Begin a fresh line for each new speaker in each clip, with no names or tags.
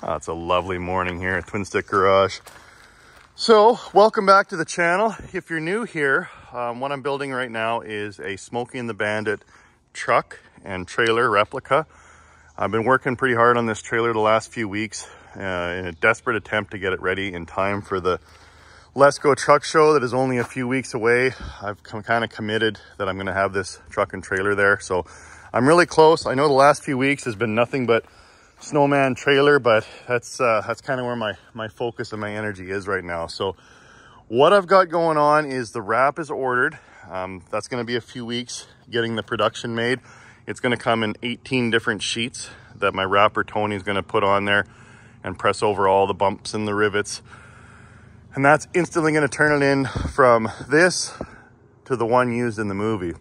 Oh, it's a lovely morning here at Twin Stick Garage. So, welcome back to the channel. If you're new here, um, what I'm building right now is a Smokey and the Bandit truck and trailer replica. I've been working pretty hard on this trailer the last few weeks uh, in a desperate attempt to get it ready in time for the Lesco Truck Show that is only a few weeks away. I've kind of committed that I'm going to have this truck and trailer there. So I'm really close. I know the last few weeks has been nothing but snowman trailer, but that's uh, that's kind of where my, my focus and my energy is right now. So what I've got going on is the wrap is ordered. Um, that's going to be a few weeks getting the production made. It's going to come in 18 different sheets that my wrapper Tony is going to put on there and press over all the bumps and the rivets. And that's instantly going to turn it in from this to the one used in the movie.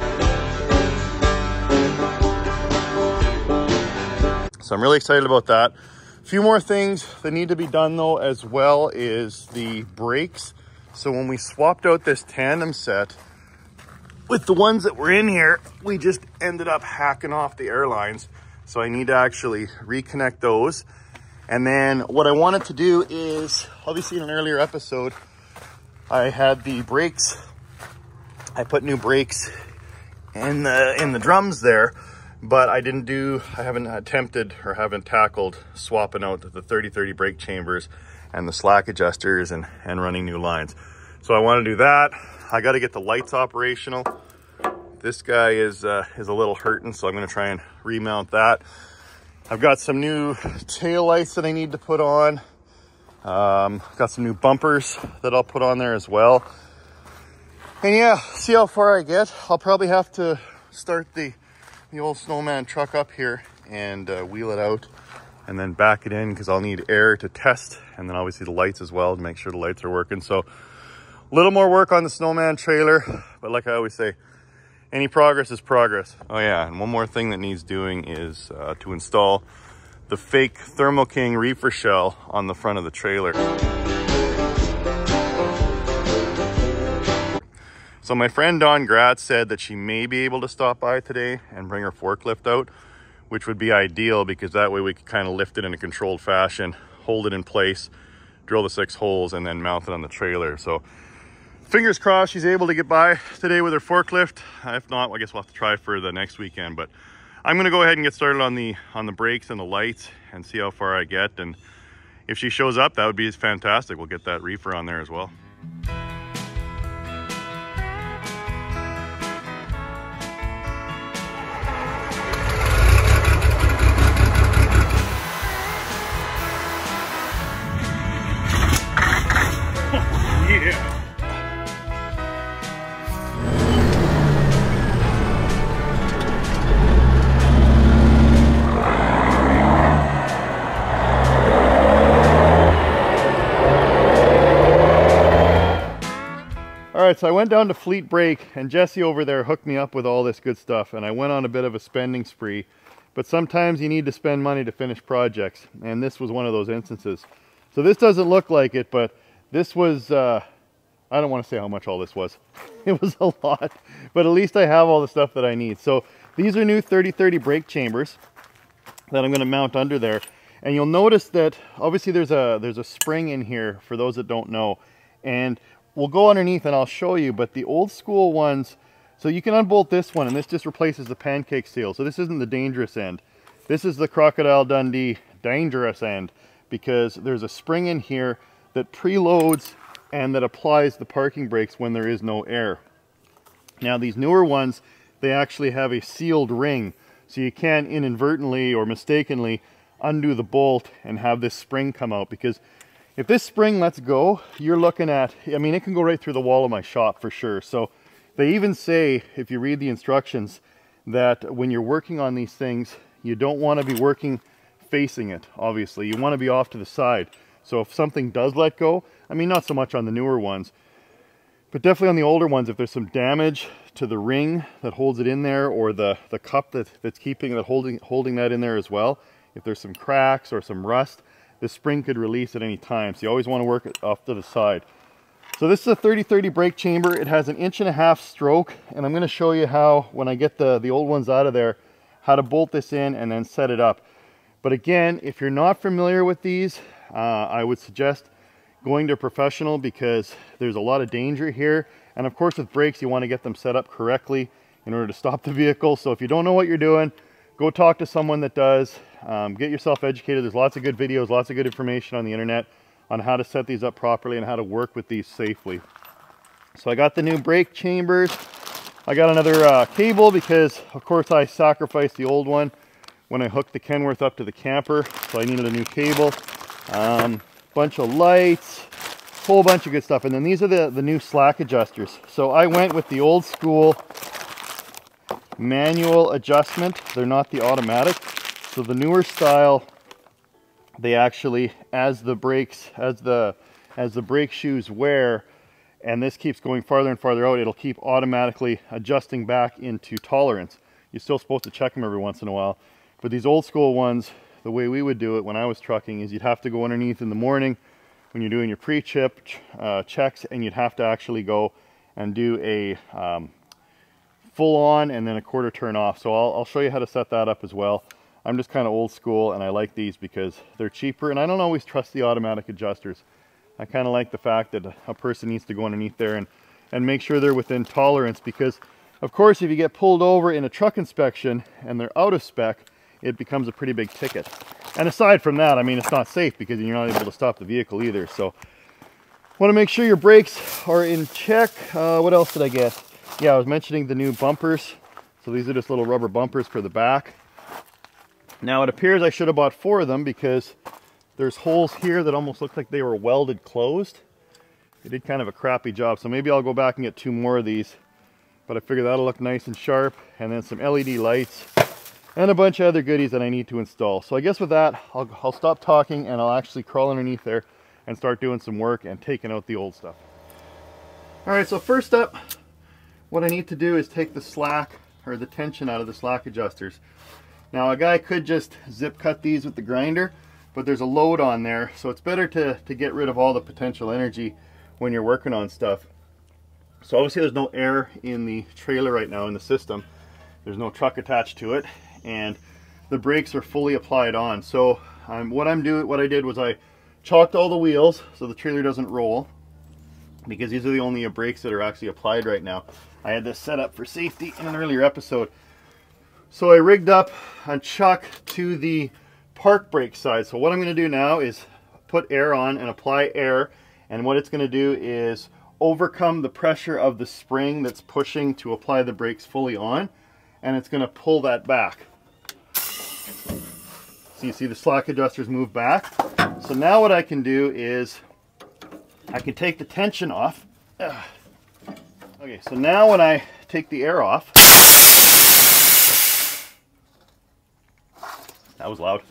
So I'm really excited about that. A few more things that need to be done though as well is the brakes. So when we swapped out this tandem set with the ones that were in here, we just ended up hacking off the airlines. So I need to actually reconnect those. And then what I wanted to do is, obviously in an earlier episode, I had the brakes, I put new brakes in the, in the drums there but I didn't do, I haven't attempted or haven't tackled swapping out the 3030 brake chambers and the slack adjusters and, and running new lines. So I want to do that. I got to get the lights operational. This guy is, uh, is a little hurting, so I'm going to try and remount that. I've got some new tail lights that I need to put on. Um, got some new bumpers that I'll put on there as well. And yeah, see how far I get. I'll probably have to start the the old snowman truck up here and uh, wheel it out and then back it in because I'll need air to test and then obviously the lights as well to make sure the lights are working. So a little more work on the snowman trailer, but like I always say, any progress is progress. Oh yeah, and one more thing that needs doing is uh, to install the fake Thermo King reefer shell on the front of the trailer. So my friend Dawn Gratz said that she may be able to stop by today and bring her forklift out, which would be ideal because that way we could kind of lift it in a controlled fashion, hold it in place, drill the six holes, and then mount it on the trailer. So fingers crossed she's able to get by today with her forklift. If not, I guess we'll have to try for the next weekend. But I'm gonna go ahead and get started on the on the brakes and the lights and see how far I get. And if she shows up, that would be fantastic. We'll get that reefer on there as well. Right, so I went down to Fleet Brake and Jesse over there hooked me up with all this good stuff and I went on a bit of a spending spree. But sometimes you need to spend money to finish projects and this was one of those instances. So this doesn't look like it, but this was, uh, I don't want to say how much all this was. it was a lot, but at least I have all the stuff that I need. So these are new 3030 brake chambers that I'm going to mount under there. And you'll notice that obviously there's a there's a spring in here for those that don't know. And we'll go underneath and I'll show you, but the old school ones, so you can unbolt this one and this just replaces the pancake seal. So this isn't the dangerous end. This is the Crocodile Dundee dangerous end because there's a spring in here that preloads and that applies the parking brakes when there is no air. Now these newer ones, they actually have a sealed ring. So you can inadvertently or mistakenly undo the bolt and have this spring come out because if this spring lets go, you're looking at, I mean, it can go right through the wall of my shop for sure. So they even say, if you read the instructions, that when you're working on these things, you don't want to be working facing it, obviously. You want to be off to the side. So if something does let go, I mean, not so much on the newer ones, but definitely on the older ones, if there's some damage to the ring that holds it in there or the, the cup that, that's keeping that holding, holding that in there as well, if there's some cracks or some rust, the spring could release at any time. So you always want to work it off to the side. So this is a 30-30 brake chamber. It has an inch and a half stroke, and I'm going to show you how, when I get the, the old ones out of there, how to bolt this in and then set it up. But again, if you're not familiar with these, uh, I would suggest going to a professional because there's a lot of danger here. And of course with brakes, you want to get them set up correctly in order to stop the vehicle. So if you don't know what you're doing, go talk to someone that does. Um, get yourself educated. There's lots of good videos, lots of good information on the internet on how to set these up properly and how to work with these safely. So I got the new brake chambers. I got another uh, cable because of course I sacrificed the old one when I hooked the Kenworth up to the camper. So I needed a new cable. Um, bunch of lights, whole bunch of good stuff. And then these are the, the new slack adjusters. So I went with the old school manual adjustment. They're not the automatic. So the newer style, they actually, as the brakes, as the, as the brake shoes wear, and this keeps going farther and farther out, it'll keep automatically adjusting back into tolerance. You're still supposed to check them every once in a while. But these old school ones, the way we would do it when I was trucking is you'd have to go underneath in the morning when you're doing your pre-trip uh, checks and you'd have to actually go and do a um, full on and then a quarter turn off. So I'll, I'll show you how to set that up as well. I'm just kind of old school and I like these because they're cheaper and I don't always trust the automatic adjusters. I kind of like the fact that a person needs to go underneath there and, and make sure they're within tolerance because of course if you get pulled over in a truck inspection and they're out of spec, it becomes a pretty big ticket. And aside from that, I mean, it's not safe because you're not able to stop the vehicle either. So want to make sure your brakes are in check. Uh, what else did I get? Yeah, I was mentioning the new bumpers. So these are just little rubber bumpers for the back. Now it appears I should have bought four of them because there's holes here that almost look like they were welded closed. They did kind of a crappy job. So maybe I'll go back and get two more of these. But I figure that'll look nice and sharp. And then some LED lights and a bunch of other goodies that I need to install. So I guess with that, I'll, I'll stop talking and I'll actually crawl underneath there and start doing some work and taking out the old stuff. All right, so first up, what I need to do is take the slack or the tension out of the slack adjusters. Now a guy could just zip cut these with the grinder, but there's a load on there, so it's better to, to get rid of all the potential energy when you're working on stuff. So obviously there's no air in the trailer right now in the system. There's no truck attached to it, and the brakes are fully applied on. So what I'm doing, what I did was I chalked all the wheels so the trailer doesn't roll because these are the only brakes that are actually applied right now. I had this set up for safety in an earlier episode. So I rigged up a chuck to the park brake side. So what I'm going to do now is put air on and apply air. And what it's going to do is overcome the pressure of the spring that's pushing to apply the brakes fully on. And it's going to pull that back. So you see the slack adjusters move back. So now what I can do is I can take the tension off. Okay, so now when I take the air off, that was loud.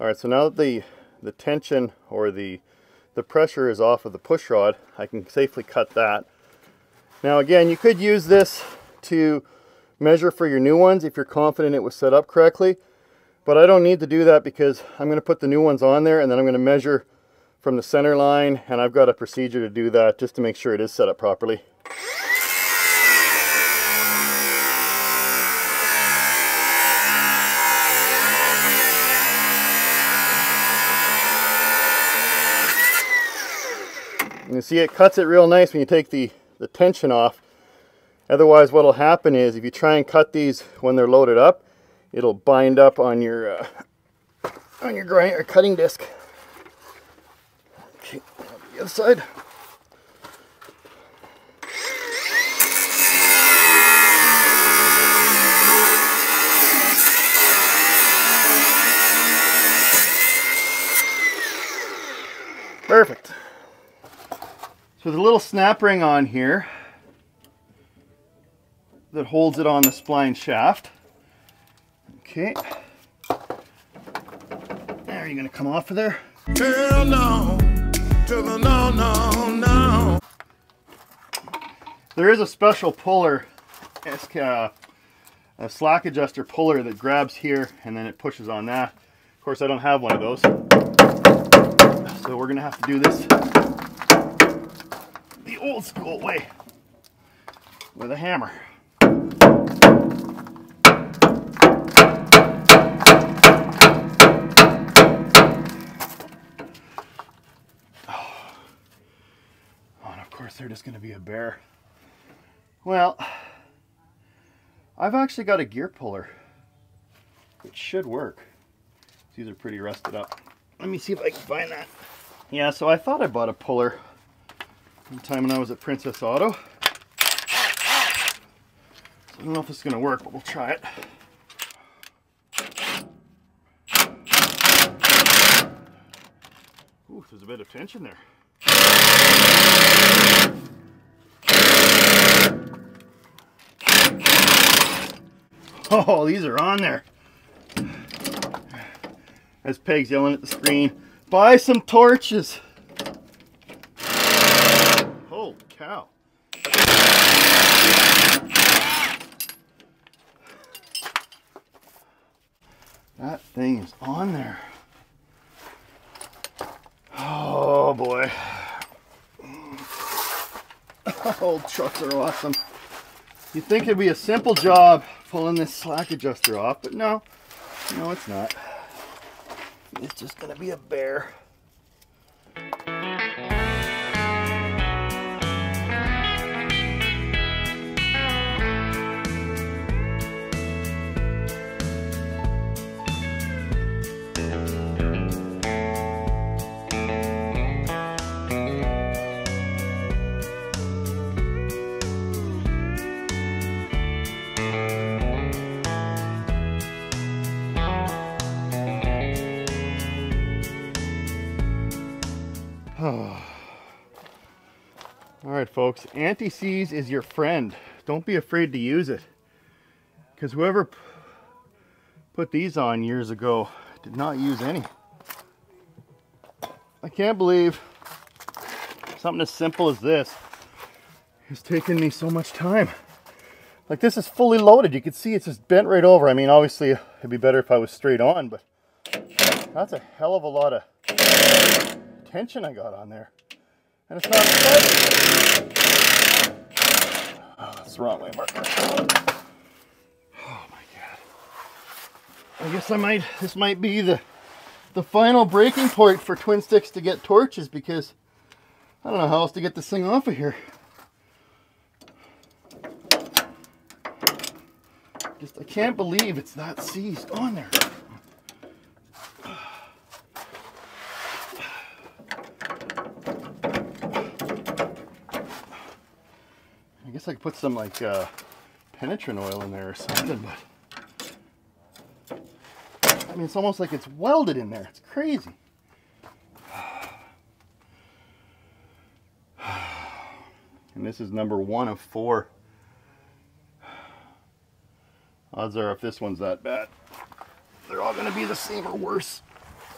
All right, so now that the, the tension or the, the pressure is off of the push rod, I can safely cut that. Now again, you could use this to measure for your new ones if you're confident it was set up correctly. But I don't need to do that because I'm going to put the new ones on there and then I'm going to measure from the center line and I've got a procedure to do that just to make sure it is set up properly. You see it cuts it real nice when you take the, the tension off. Otherwise what will happen is if you try and cut these when they're loaded up, it'll bind up on your uh, on your grind or cutting disc. Okay, the other side. Perfect. So the little snap ring on here that holds it on the spline shaft. Okay. Are you're gonna come off of there? To the no, no, no. There is a special puller, uh, a slack adjuster puller that grabs here and then it pushes on that. Of course, I don't have one of those. So we're gonna have to do this the old school way with a hammer. Course they're just going to be a bear. Well, I've actually got a gear puller. It should work. These are pretty rusted up. Let me see if I can find that. Yeah, so I thought I bought a puller one time when I was at Princess Auto. So I don't know if it's going to work, but we'll try it. Ooh, there's a bit of tension there. Oh, these are on there. As Peg's yelling at the screen, buy some torches. Holy cow. That thing is on there. Oh boy. Old trucks are awesome. You'd think it'd be a simple job pulling this slack adjuster off, but no, no it's not. It's just gonna be a bear. Right, folks, anti-seize is your friend. Don't be afraid to use it. Because whoever put these on years ago did not use any. I can't believe something as simple as this has taken me so much time. Like this is fully loaded. You can see it's just bent right over. I mean, obviously it'd be better if I was straight on, but that's a hell of a lot of tension I got on there. And it's not Oh, that's the wrong way, Mark. Oh my god. I guess I might this might be the the final breaking point for twin sticks to get torches because I don't know how else to get this thing off of here. Just I can't believe it's not seized on there. Guess I could put some like uh, penetrant oil in there or something, but I mean, it's almost like it's welded in there. It's crazy. And this is number one of four. Odds are if this one's that bad, they're all gonna be the same or worse.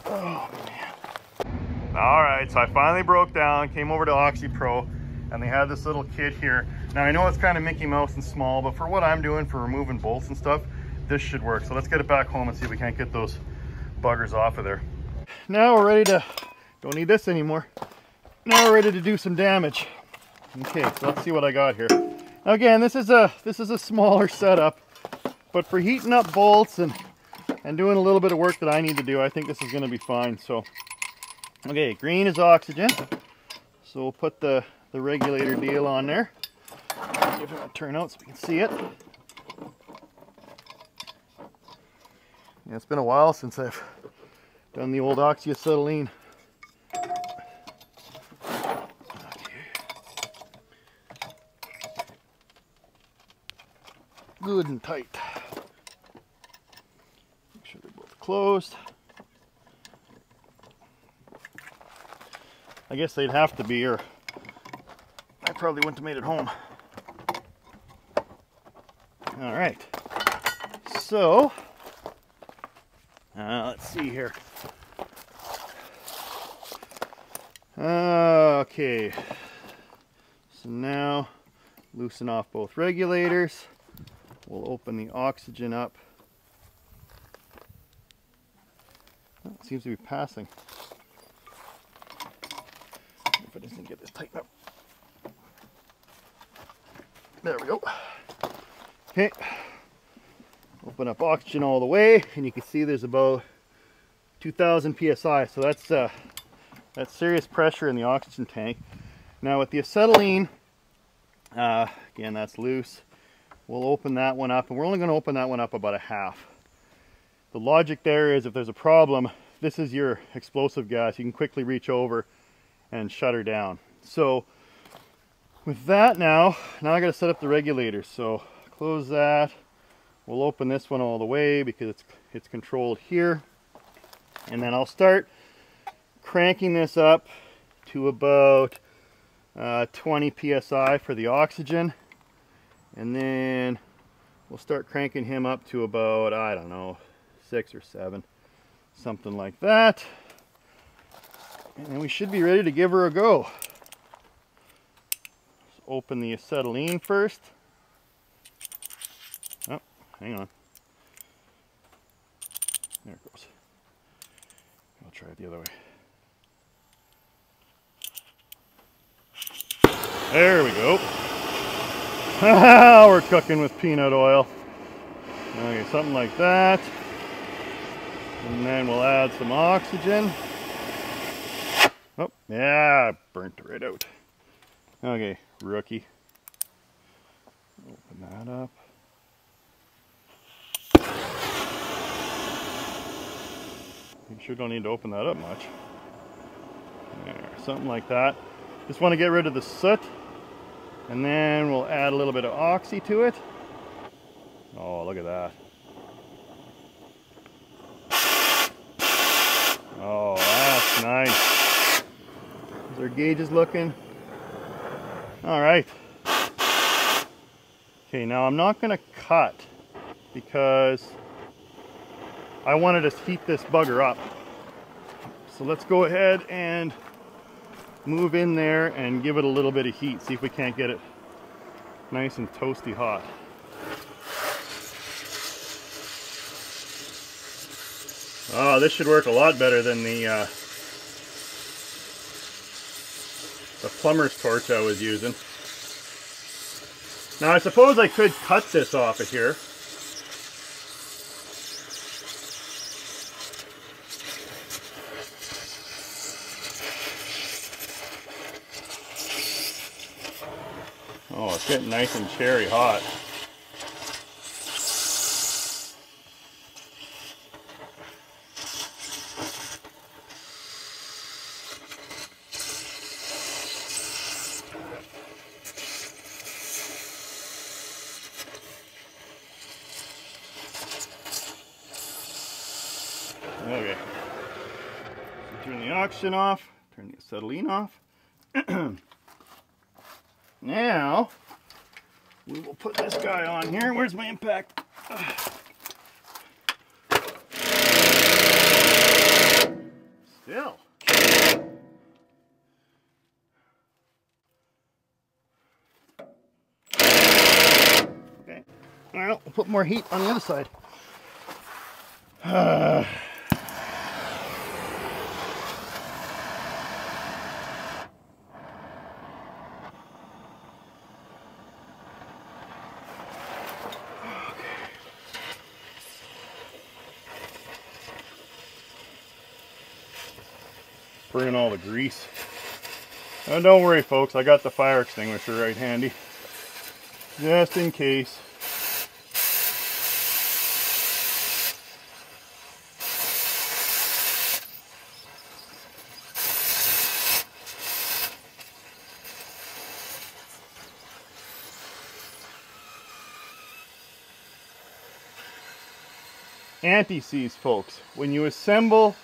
Oh man. All right, so I finally broke down, came over to OxyPro, and they had this little kit here now I know it's kind of Mickey Mouse and small, but for what I'm doing for removing bolts and stuff, this should work. So let's get it back home and see if we can't get those buggers off of there. Now we're ready to, don't need this anymore. Now we're ready to do some damage. Okay, so let's see what I got here. Again, this is a this is a smaller setup, but for heating up bolts and and doing a little bit of work that I need to do, I think this is going to be fine. So, okay, green is oxygen. So we'll put the the regulator deal on there. Give it a turn out so we can see it. Yeah, it's been a while since I've done the old oxyacetylene. Good and tight. Make sure they're both closed. I guess they'd have to be or I probably wouldn't have made it home. All right. So, uh, let's see here. Okay. So now, loosen off both regulators. We'll open the oxygen up. Oh, seems to be passing. If I just can get this tightened up. There we go. Okay, open up oxygen all the way, and you can see there's about 2,000 psi. So that's uh, that's serious pressure in the oxygen tank. Now with the acetylene, uh, again, that's loose. We'll open that one up, and we're only going to open that one up about a half. The logic there is if there's a problem, this is your explosive gas. You can quickly reach over and shut her down. So with that now, now I got to set up the regulator. So close that. We'll open this one all the way because it's, it's controlled here. And then I'll start cranking this up to about uh, 20 psi for the oxygen and then we'll start cranking him up to about I don't know six or seven something like that and then we should be ready to give her a go Let's open the acetylene first hang on there it goes I'll try it the other way There we go. We're cooking with peanut oil. Okay, something like that. And then we'll add some oxygen. Oh, yeah, burnt right out. Okay, rookie. Open that up. You sure don't need to open that up much. There, something like that. Just want to get rid of the soot. And then we'll add a little bit of oxy to it. Oh, look at that. Oh, that's nice. How's our gauges looking? All right. Okay, now I'm not gonna cut because I wanted to heat this bugger up. So let's go ahead and move in there and give it a little bit of heat. See if we can't get it nice and toasty hot. Oh, this should work a lot better than the uh, the plumber's torch I was using. Now I suppose I could cut this off of here. Nice and cherry hot. Okay. turn the oxygen off, turn the acetylene off. Now, we will put this guy on here. Where's my impact? Still. Okay. Well, we'll put more heat on the other side. Uh, the grease. And don't worry folks, I got the fire extinguisher right handy. Just in case. Anti-seize folks, when you assemble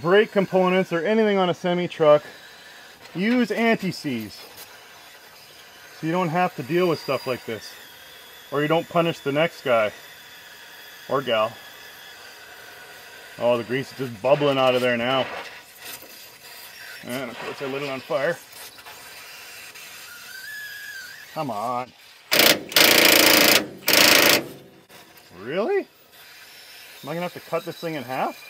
brake components or anything on a semi truck, use anti-seize. So you don't have to deal with stuff like this. Or you don't punish the next guy or gal. Oh, the grease is just bubbling out of there now. And of course I lit it on fire. Come on. Really? Am I gonna have to cut this thing in half?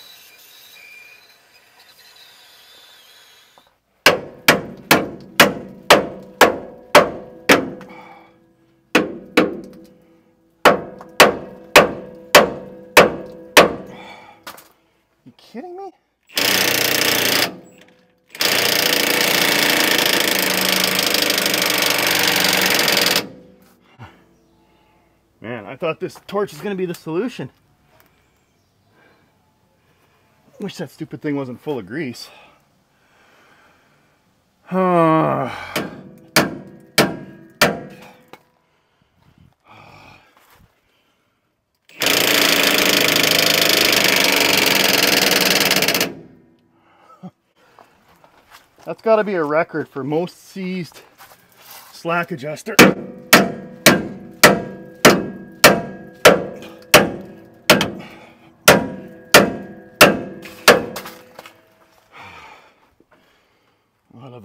kidding me? thought this torch is going to be the solution. Wish that stupid thing wasn't full of grease. That's got to be a record for most seized slack adjuster.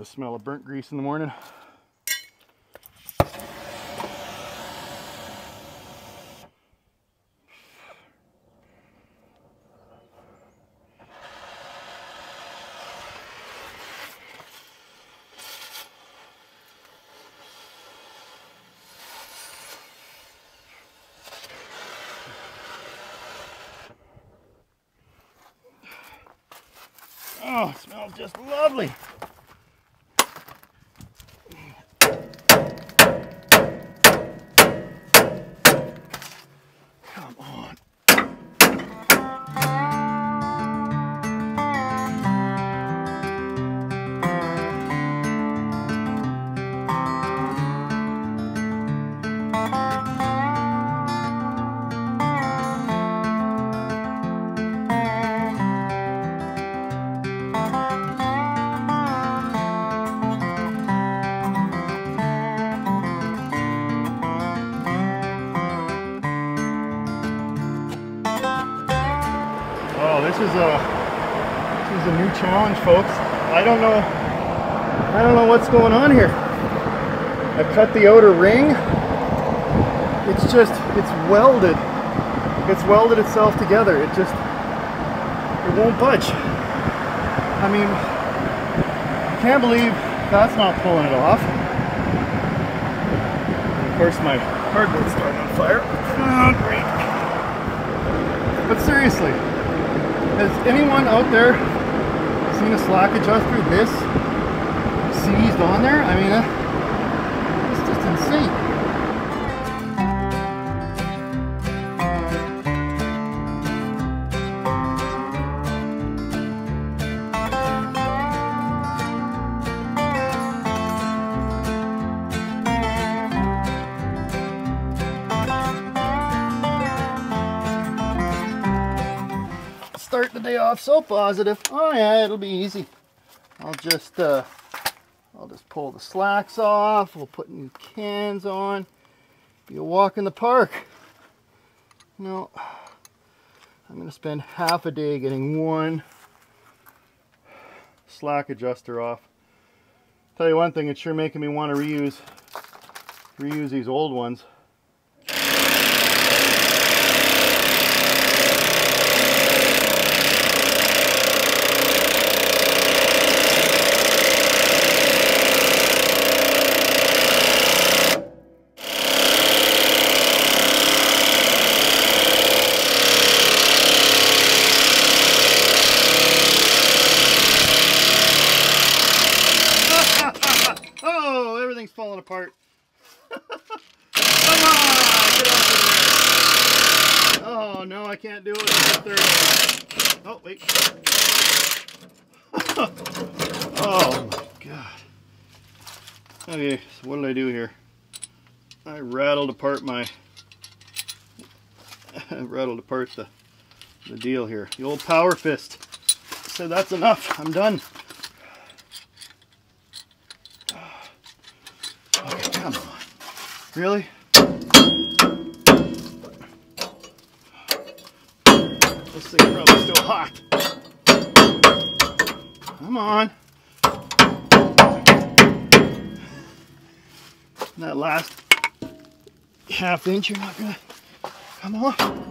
Smell of burnt grease in the morning. New challenge, folks. I don't know I don't know what's going on here. I cut the outer ring. It's just it's welded. It's welded itself together. It just it won't budge. I mean, I can't believe that's not pulling it off. Of course, my hardwood's starting on fire. Oh, great. But seriously, has anyone out there seen a slack adjuster this seized on there? I mean, uh, it's just insane. Off so positive. Oh yeah, it'll be easy. I'll just uh, I'll just pull the slacks off. We'll put new cans on. Be a walk in the park. No, I'm gonna spend half a day getting one slack adjuster off. Tell you one thing, it's sure making me want to reuse reuse these old ones. Oh, everything's falling apart. Come on, get off of there. Oh, no, I can't do it. It's a third. Oh, wait. oh, my God. Okay, so what did I do here? I rattled apart my... I rattled apart the, the deal here. The old power fist. Said that's enough. I'm done. Okay, come on. Really? This thing's probably still hot. Come on. That last half inch, you're not gonna. Come on.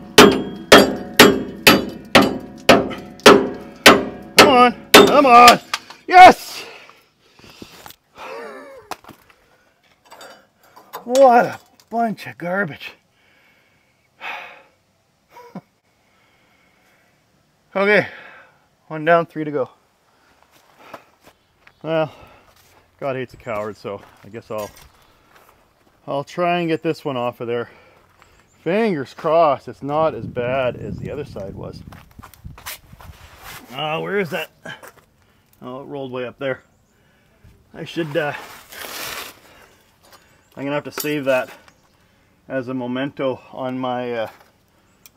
Come on. Come on. Yes! What a bunch of garbage. okay, one down, three to go. Well, God hates a coward, so I guess I'll I'll try and get this one off of there Fingers crossed it's not as bad as the other side was. Uh, where is that? Oh, it rolled way up there. I should, uh, I'm gonna have to save that as a memento on my, uh,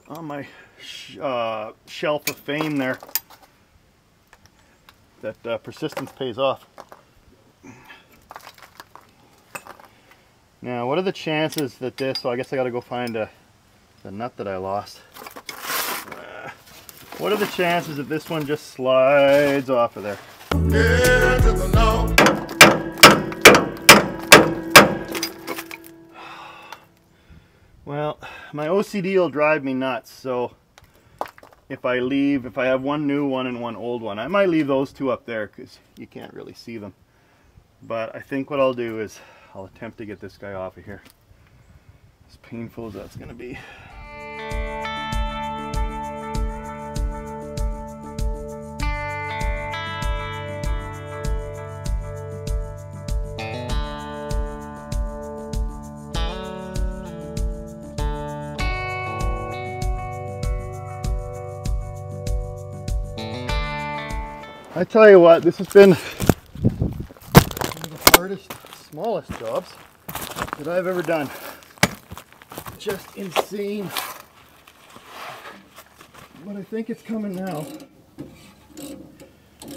on my sh uh, shelf of fame there. That uh, persistence pays off. Now, what are the chances that this, so I guess I gotta go find a, the nut that I lost. Uh, what are the chances that this one just slides off of there? Well, my OCD will drive me nuts, so if I leave, if I have one new one and one old one, I might leave those two up there because you can't really see them. But I think what I'll do is I'll attempt to get this guy off of here. As painful as that's going to be. I tell you what, this has been one of the hardest, smallest jobs that I've ever done. Just insane. But I think it's coming now.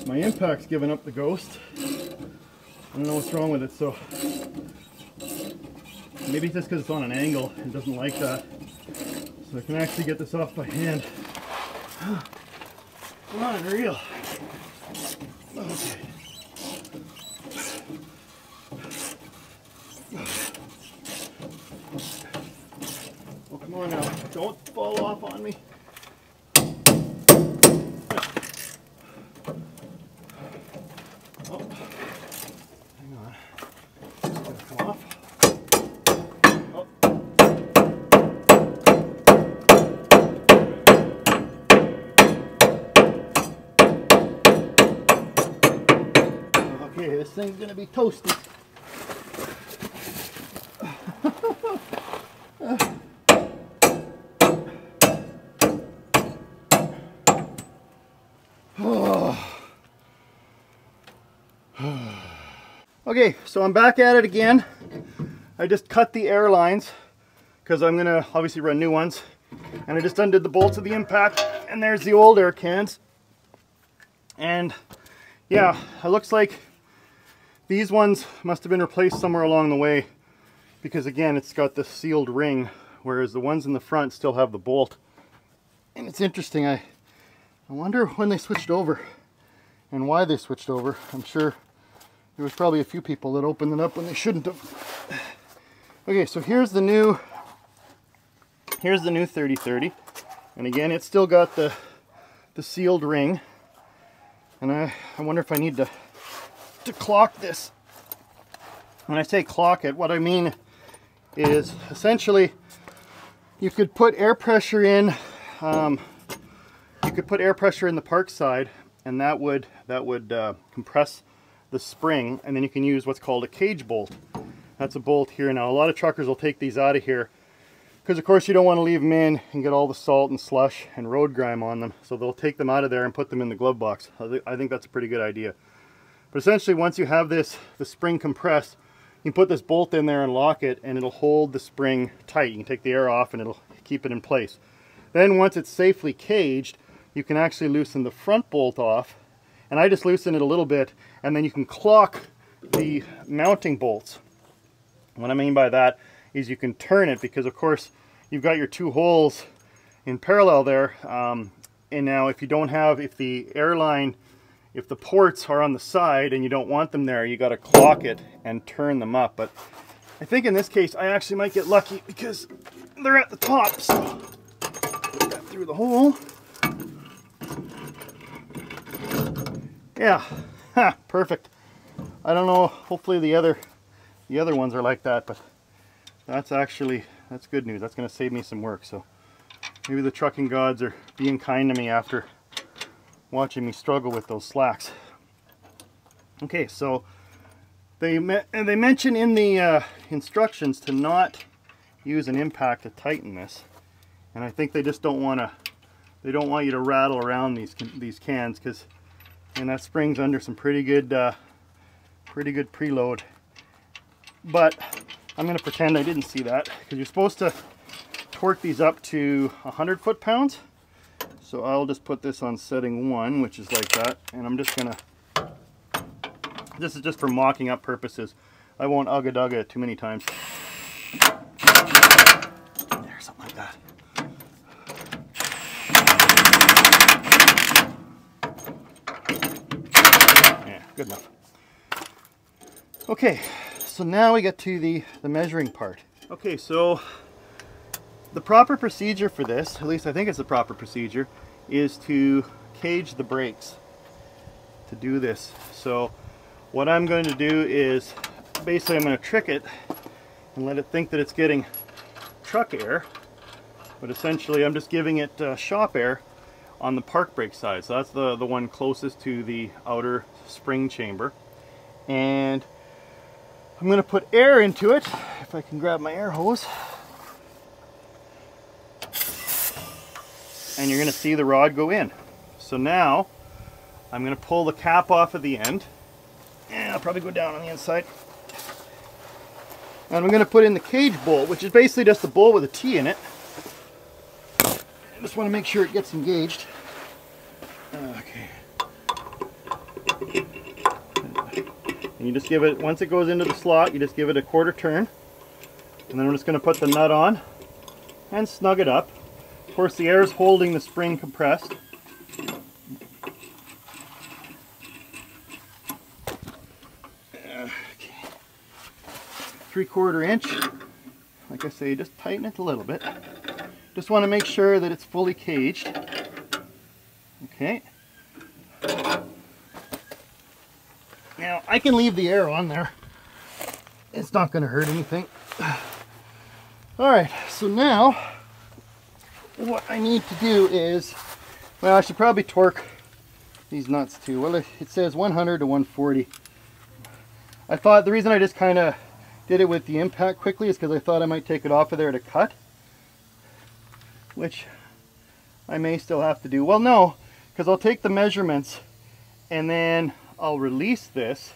My impact's giving up the ghost. I don't know what's wrong with it, so maybe it's just because it's on an angle. It doesn't like that. So I can actually get this off by hand. Come on. Oh, come on now. Don't fall off on me. Oh. Hang on. It's gonna come off. Oh. Okay, this thing's gonna be toasty. okay, so I'm back at it again. I just cut the air lines because I'm gonna obviously run new ones. And I just undid the bolts of the impact and there's the old air cans. And yeah, it looks like these ones must have been replaced somewhere along the way because again, it's got the sealed ring, whereas the ones in the front still have the bolt. And it's interesting, I, I wonder when they switched over and why they switched over. I'm sure there was probably a few people that opened it up when they shouldn't have. Okay, so here's the new, here's the new 3030. And again, it's still got the, the sealed ring. And I, I wonder if I need to, to clock this. When I say clock it, what I mean is essentially you could put air pressure in, um, you could put air pressure in the park side and that would, that would uh, compress the spring and then you can use what's called a cage bolt. That's a bolt here. Now a lot of truckers will take these out of here because of course you don't want to leave them in and get all the salt and slush and road grime on them. So they'll take them out of there and put them in the glove box. I, I think that's a pretty good idea. But essentially once you have this, the spring compressed, you can put this bolt in there and lock it and it'll hold the spring tight. You can take the air off and it'll keep it in place. Then once it's safely caged, you can actually loosen the front bolt off and I just loosen it a little bit and then you can clock the mounting bolts. What I mean by that is you can turn it because of course you've got your two holes in parallel there um, and now if you don't have, if the airline, if the ports are on the side and you don't want them there, you got to clock it and turn them up. But I think in this case I actually might get lucky because they're at the top. So through the hole. Yeah, ha, perfect. I don't know, hopefully the other the other ones are like that, but that's actually, that's good news. That's going to save me some work. So maybe the trucking gods are being kind to me after watching me struggle with those slacks. Okay, so they me they mention in the uh, instructions to not use an impact to tighten this. And I think they just don't want to, they don't want you to rattle around these these cans because, and that spring's under some pretty good, uh, pretty good preload. But I'm going to pretend I didn't see that because you're supposed to torque these up to 100 foot-pounds. So I'll just put this on setting one, which is like that, and I'm just to, this is just for mocking up purposes. I won't ugga dugga too many times. There, something like that. Yeah, good enough. Okay, so now we get to the, the measuring part. Okay, so the proper procedure for this, at least I think it's the proper procedure, is to cage the brakes to do this. So what I'm going to do is basically I'm going to trick it and let it think that it's getting truck air, but essentially I'm just giving it uh, shop air on the park brake side. So that's the, the one closest to the outer spring chamber. And I'm going to put air into it, if I can grab my air hose. And you're going to see the rod go in. So now I'm going to pull the cap off of the end. And I'll probably go down on the inside. And I'm going to put in the cage bolt, which is basically just a bolt with a T in it. I just want to make sure it gets engaged. Okay. And you just give it, once it goes into the slot, you just give it a quarter turn. And then I'm just going to put the nut on and snug it up. Of course, the air is holding the spring compressed. Three quarter inch. Like I say, just tighten it a little bit. Just want to make sure that it's fully caged. Okay. Now, I can leave the air on there. It's not going to hurt anything. Alright, so now, what I need to do is, well, I should probably torque these nuts too. Well, it says 100 to 140. I thought the reason I just kind of did it with the impact quickly is because I thought I might take it off of there to cut. Which I may still have to do. Well, no, because I'll take the measurements and then I'll release this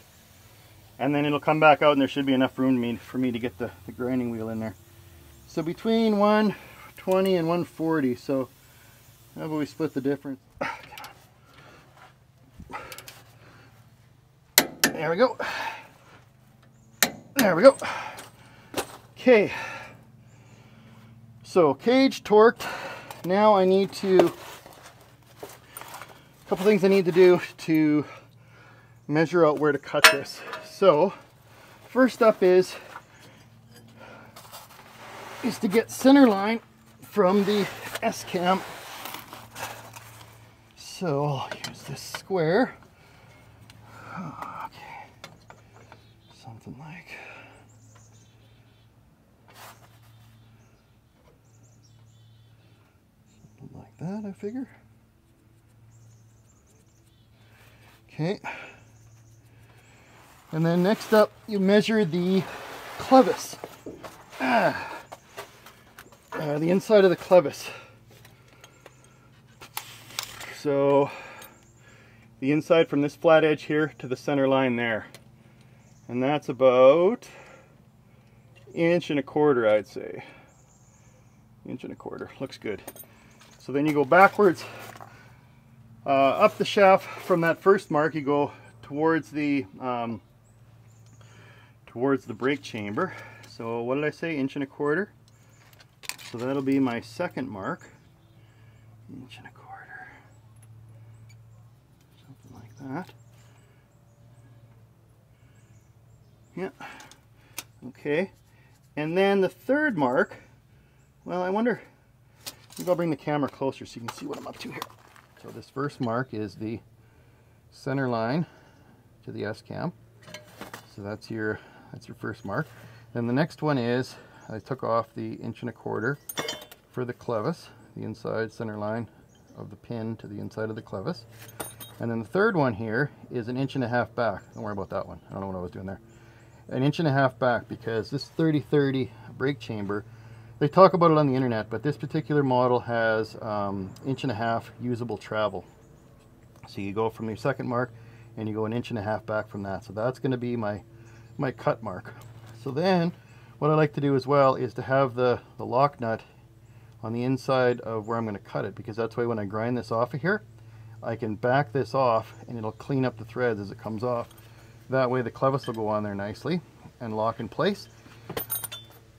and then it'll come back out and there should be enough room for me to get the, the grinding wheel in there. So between 120 and 140, so how about we split the difference? There we go. There we go. Okay. So cage torqued. Now I need to, a couple things I need to do to measure out where to cut this. So first up is is to get center line from the S-cam. So I'll use this square. Okay, something like something like that, I figure. Okay. And then next up, you measure the clevis. Ah, uh, the inside of the clevis. So the inside from this flat edge here to the center line there. And that's about inch and a quarter, I'd say. Inch and a quarter, looks good. So then you go backwards uh, up the shaft from that first mark, you go towards the um, towards the brake chamber. So what did I say, inch and a quarter? So that'll be my second mark. Inch and a quarter. Something like that. Yeah. Okay. And then the third mark, well, I wonder, maybe I'll bring the camera closer so you can see what I'm up to here. So this first mark is the center line to the S-cam. So that's your that's your first mark. Then the next one is, I took off the inch and a quarter for the clevis, the inside center line of the pin to the inside of the clevis. And then the third one here is an inch and a half back. Don't worry about that one. I don't know what I was doing there. An inch and a half back because this 3030 brake chamber they talk about it on the internet, but this particular model has um, inch and a half usable travel. So you go from your second mark and you go an inch and a half back from that. So that's going to be my, my cut mark. So then what I like to do as well is to have the, the lock nut on the inside of where I'm going to cut it because that's why when I grind this off of here, I can back this off and it'll clean up the threads as it comes off. That way the clevis will go on there nicely and lock in place.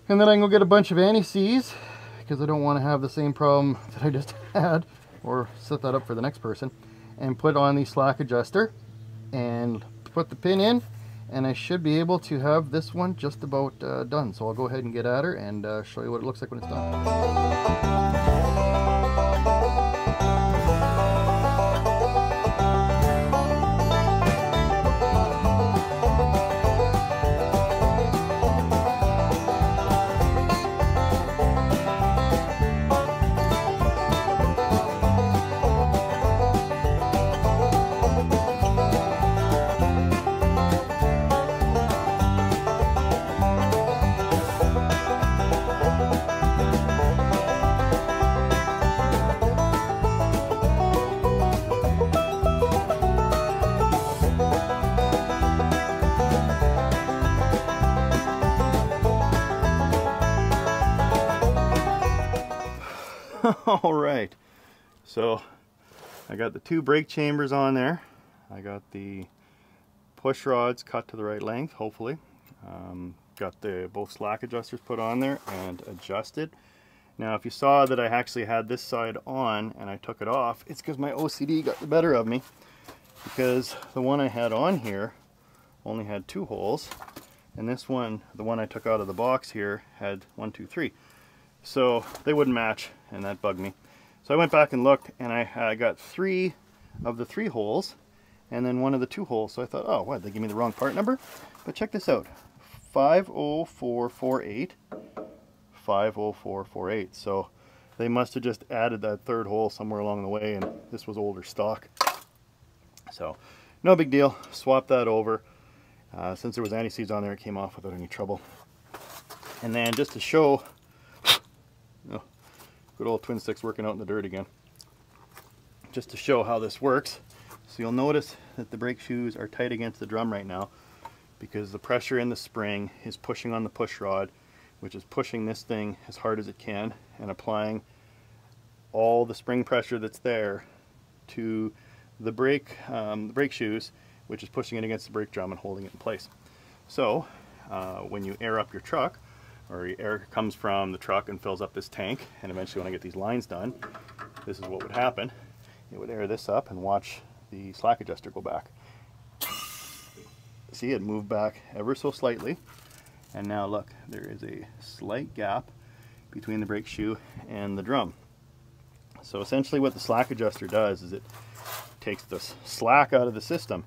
And then I can go get a bunch of anti-seize because I don't want to have the same problem that I just had or set that up for the next person and put on the slack adjuster and put the pin in and I should be able to have this one just about uh, done. So I'll go ahead and get at her and uh, show you what it looks like when it's done. All right, so I got the two brake chambers on there. I got the push rods cut to the right length, hopefully. Um, got the both slack adjusters put on there and adjusted. Now if you saw that I actually had this side on and I took it off, it's because my OCD got the better of me because the one I had on here only had two holes and this one, the one I took out of the box here, had one, two, three. So they wouldn't match and that bugged me. So I went back and looked and I, I got three of the three holes and then one of the two holes. So I thought, oh, what, they give me the wrong part number? But check this out, 50448, 50448. So they must have just added that third hole somewhere along the way and this was older stock. So no big deal, swap that over. Uh, since there was anti-seize on there, it came off without any trouble. And then just to show Good old twin sticks working out in the dirt again. Just to show how this works. So you'll notice that the brake shoes are tight against the drum right now because the pressure in the spring is pushing on the push rod, which is pushing this thing as hard as it can and applying all the spring pressure that's there to the brake, um, the brake shoes, which is pushing it against the brake drum and holding it in place. So uh, when you air up your truck, or air comes from the truck and fills up this tank and eventually when I get these lines done this is what would happen. It would air this up and watch the slack adjuster go back. See it moved back ever so slightly and now look there is a slight gap between the brake shoe and the drum. So essentially what the slack adjuster does is it takes the slack out of the system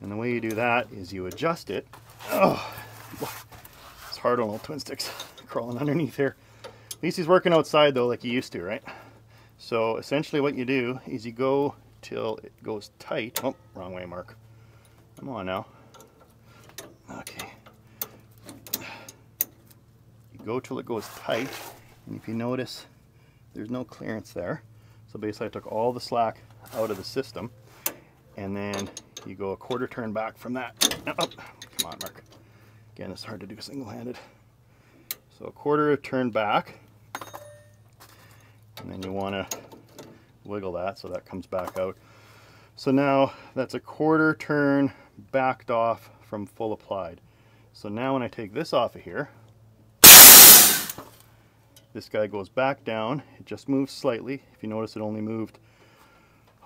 and the way you do that is you adjust it. Oh, hard on little twin sticks crawling underneath here. At least he's working outside though like he used to, right? So essentially what you do is you go till it goes tight. Oh, wrong way, Mark. Come on now. Okay. You go till it goes tight, and if you notice, there's no clearance there. So basically I took all the slack out of the system, and then you go a quarter turn back from that. Oh, come on, Mark. Again, it's hard to do single-handed. So a quarter of turn back, and then you want to wiggle that so that comes back out. So now that's a quarter turn backed off from full applied. So now when I take this off of here, this guy goes back down. It just moves slightly. If you notice it only moved,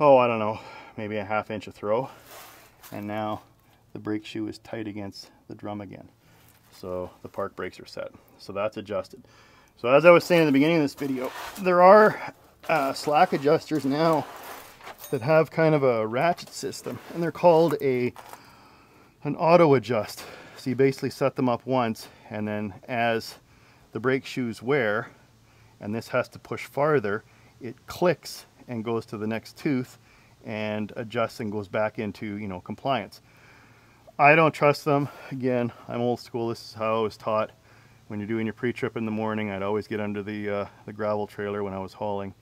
oh, I don't know, maybe a half inch of throw. And now the brake shoe is tight against the drum again. So the park brakes are set. So that's adjusted. So as I was saying in the beginning of this video, there are uh, slack adjusters now that have kind of a ratchet system and they're called a an auto adjust. So you basically set them up once and then as the brake shoes wear and this has to push farther, it clicks and goes to the next tooth and adjusts and goes back into, you know, compliance. I don't trust them. Again, I'm old school. This is how I was taught when you're doing your pre-trip in the morning, I'd always get under the, uh, the gravel trailer when I was hauling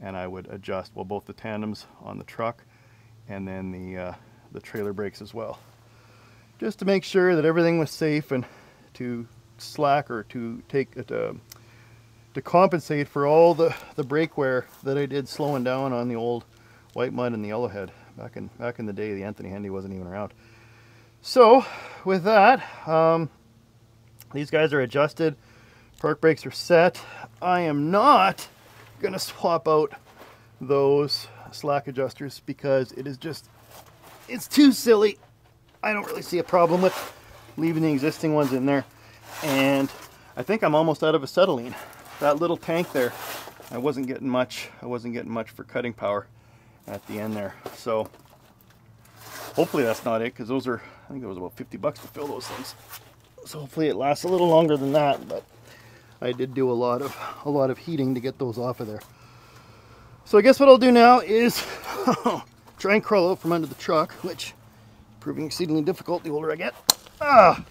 and I would adjust, well, both the tandems on the truck and then the, uh, the trailer brakes as well. Just to make sure that everything was safe and to slack or to take uh, to compensate for all the, the brake wear that I did slowing down on the old Whitemud and the yellowhead. Back in, back in the day, the Anthony Henday wasn't even around. So, with that, um, these guys are adjusted. Park brakes are set. I am not going to swap out those slack adjusters because it is just, it's too silly. I don't really see a problem with leaving the existing ones in there. And I think I'm almost out of acetylene. That little tank there, I wasn't getting much. I wasn't getting much for cutting power at the end there. So hopefully that's not it because those are, I think it was about 50 bucks to fill those things. So hopefully it lasts a little longer than that, but I did do a lot of a lot of heating to get those off of there. So I guess what I'll do now is try and crawl out from under the truck, which proving exceedingly difficult the older I get. Ah!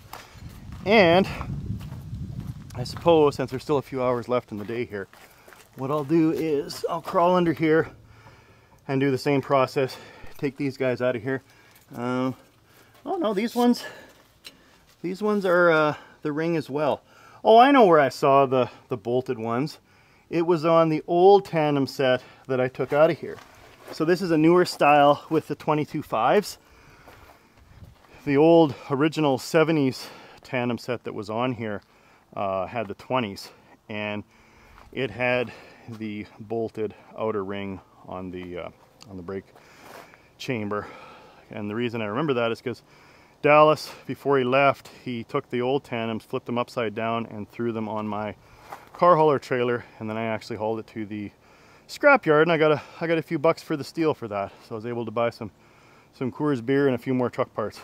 And I suppose since there's still a few hours left in the day here, what I'll do is I'll crawl under here and do the same process. Take these guys out of here. Uh, oh no, these ones, these ones are uh, the ring as well. Oh, I know where I saw the, the bolted ones. It was on the old tandem set that I took out of here. So this is a newer style with the 22 fives. The old original 70s tandem set that was on here uh, had the 20s and it had the bolted outer ring on the uh, on the brake chamber and the reason I remember that is because Dallas, before he left, he took the old tandems, flipped them upside down, and threw them on my car hauler trailer. And then I actually hauled it to the scrapyard, and I got a I got a few bucks for the steel for that. So I was able to buy some some Coors beer and a few more truck parts.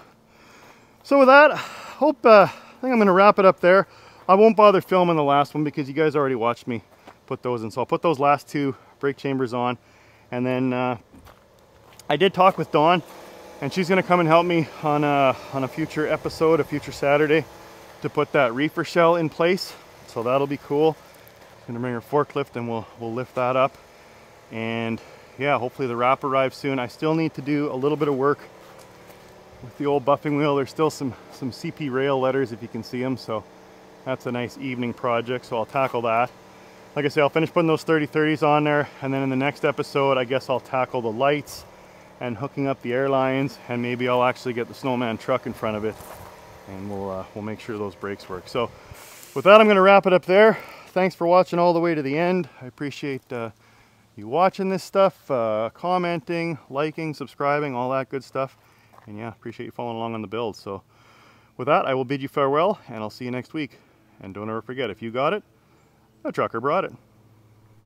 So with that, hope uh, I think I'm gonna wrap it up there. I won't bother filming the last one because you guys already watched me put those in. So I'll put those last two brake chambers on, and then uh, I did talk with Dawn and she's gonna come and help me on a, on a future episode, a future Saturday, to put that reefer shell in place. So that'll be cool. Gonna bring her forklift and we'll, we'll lift that up. And yeah, hopefully the wrap arrives soon. I still need to do a little bit of work with the old buffing wheel. There's still some, some CP rail letters if you can see them. So that's a nice evening project. So I'll tackle that. Like I say, I'll finish putting those 30-30s on there. And then in the next episode, I guess I'll tackle the lights and hooking up the airlines and maybe I'll actually get the snowman truck in front of it and we'll uh, we'll make sure those brakes work. So with that I'm gonna wrap it up there. Thanks for watching all the way to the end. I appreciate uh, you watching this stuff uh, commenting liking subscribing all that good stuff. And yeah appreciate you following along on the build. So with that I will bid you farewell and I'll see you next week. And don't ever forget if you got it a trucker brought it